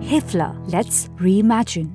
HIFLA, let's reimagine.